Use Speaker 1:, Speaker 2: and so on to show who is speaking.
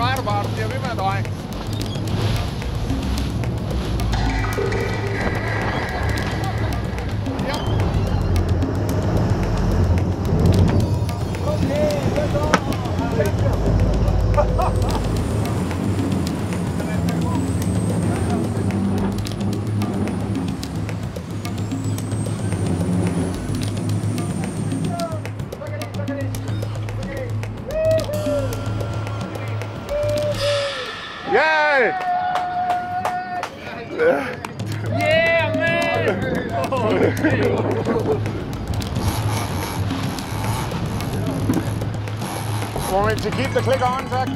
Speaker 1: right about it, give him a dime. Yay!
Speaker 2: Yeah, man!
Speaker 1: Want me to keep the click on, Zach?